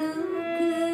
duka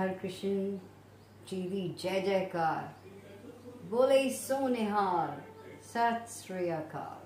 Har Krishna TV जय जयकार। बोले सोनिहार सत श्री अकाल।